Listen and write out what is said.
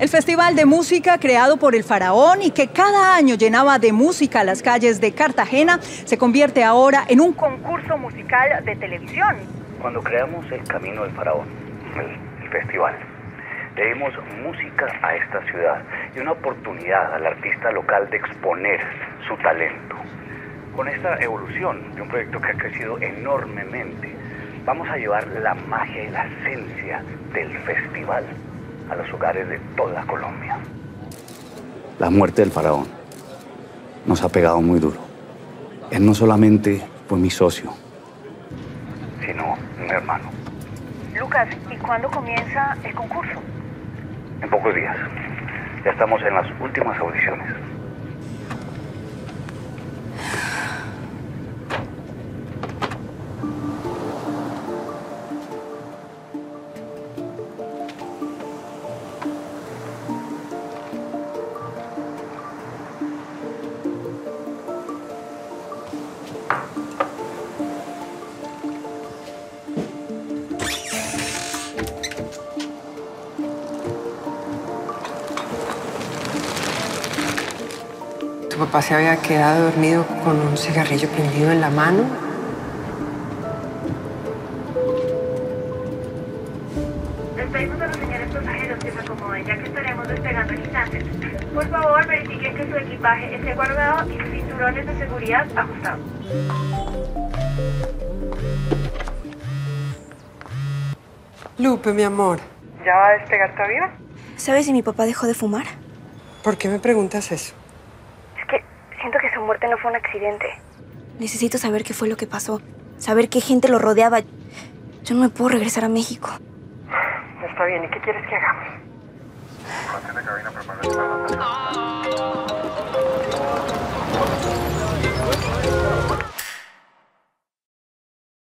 El festival de música creado por el faraón y que cada año llenaba de música las calles de Cartagena se convierte ahora en un concurso musical de televisión. Cuando creamos el Camino del Faraón, el, festival, le dimos música a esta ciudad y una oportunidad al artista local de exponer su talento. Con esta evolución de un proyecto que ha crecido enormemente, vamos a llevar la magia y la esencia del festival a los hogares de toda Colombia. La muerte del faraón nos ha pegado muy duro. Él no solamente fue mi socio, sino un hermano. Lucas, ¿y cuándo comienza el concurso? En pocos días. Ya estamos en las últimas audiciones. Papá se había quedado dormido con un cigarrillo prendido en la mano. Despedimos a los señores pasajeros que se acomoden, ya que estaremos despegando en instantes. Por favor, verifiquen que su equipaje esté guardado y sus cinturones de seguridad ajustados. Lupe, mi amor. ¿Ya va a despegar tu avión? ¿Sabes si mi papá dejó de fumar? ¿Por qué me preguntas eso? Siento que su muerte no fue un accidente. Necesito saber qué fue lo que pasó. Saber qué gente lo rodeaba. Yo no me puedo regresar a México. Está bien, ¿y qué quieres que hagamos? Mantén la cabina preparada.